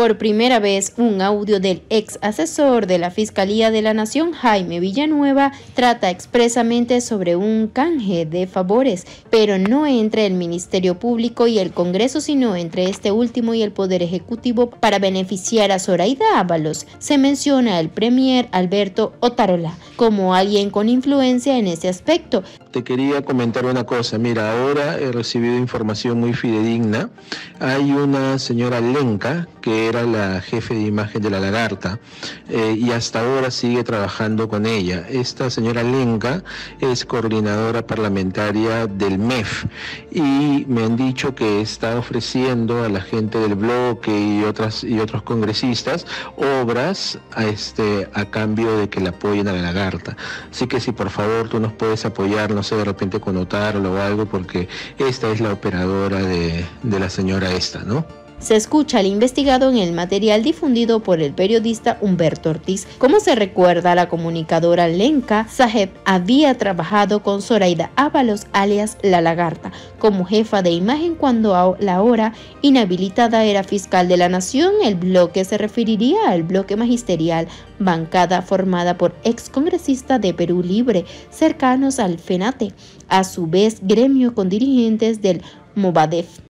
Por primera vez, un audio del ex asesor de la Fiscalía de la Nación, Jaime Villanueva, trata expresamente sobre un canje de favores, pero no entre el Ministerio Público y el Congreso, sino entre este último y el Poder Ejecutivo para beneficiar a Zoraida Ábalos. Se menciona al Premier Alberto Otarola como alguien con influencia en ese aspecto. Te quería comentar una cosa, mira, ahora he recibido información muy fidedigna. Hay una señora Lenca, que era la jefe de imagen de la lagarta, eh, y hasta ahora sigue trabajando con ella. Esta señora Lenca es coordinadora parlamentaria del MEF y me han dicho que está ofreciendo a la gente del bloque y otras y otros congresistas obras a este a cambio de que le apoyen a la lagarta. Así que si por favor tú nos puedes apoyar, no sé, de repente connotarlo o algo, porque esta es la operadora de, de la señora esta, ¿no? Se escucha al investigado en el material difundido por el periodista Humberto Ortiz. Como se recuerda, la comunicadora Lenka Saheb había trabajado con Zoraida Ábalos, alias La Lagarta, como jefa de imagen cuando la ahora inhabilitada era fiscal de la Nación. El bloque se referiría al bloque magisterial, bancada formada por excongresistas de Perú Libre, cercanos al FENATE, a su vez gremio con dirigentes del Movadef.